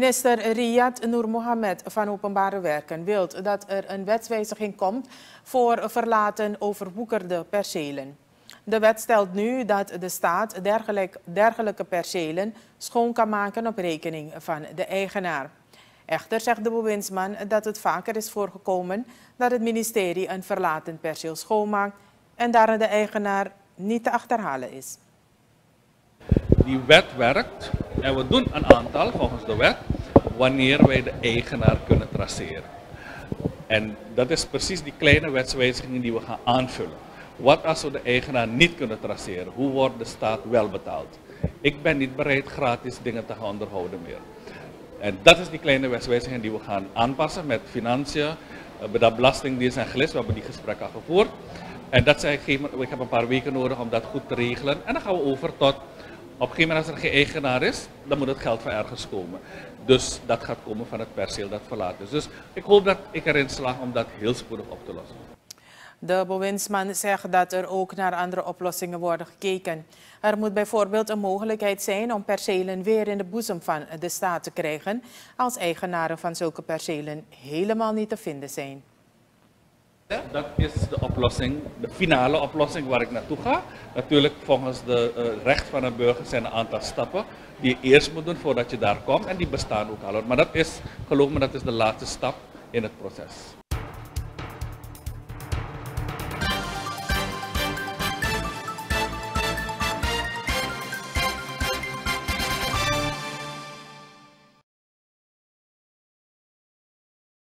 Minister Riyad Noor Mohamed van Openbare Werken wil dat er een wetswijziging komt voor verlaten overwoekerde percelen. De wet stelt nu dat de staat dergelijke percelen schoon kan maken op rekening van de eigenaar. Echter zegt de bewindsman dat het vaker is voorgekomen dat het ministerie een verlaten perceel schoonmaakt en daar de eigenaar niet te achterhalen is. Die wet werkt en we doen een aantal volgens de wet wanneer wij de eigenaar kunnen traceren. En dat is precies die kleine wetswijzigingen die we gaan aanvullen. Wat als we de eigenaar niet kunnen traceren? Hoe wordt de staat wel betaald? Ik ben niet bereid gratis dingen te gaan onderhouden meer. En dat is die kleine wetswijziging die we gaan aanpassen met financiën, eh, bij de belastingdienst en gelis. We hebben die gesprekken gevoerd. En dat ik, ik heb een paar weken nodig om dat goed te regelen. En dan gaan we over tot op een gegeven moment als er geen eigenaar is, dan moet het geld van ergens komen. Dus dat gaat komen van het perceel dat verlaten is. Dus ik hoop dat ik erin slaag om dat heel spoedig op te lossen. De bewindsman zegt dat er ook naar andere oplossingen worden gekeken. Er moet bijvoorbeeld een mogelijkheid zijn om percelen weer in de boezem van de staat te krijgen als eigenaren van zulke percelen helemaal niet te vinden zijn. Dat is de oplossing, de finale oplossing waar ik naartoe ga. Natuurlijk volgens de uh, recht van een burger zijn een aantal stappen die je eerst moet doen voordat je daar komt en die bestaan ook al. Maar dat is, geloof me, dat is de laatste stap in het proces.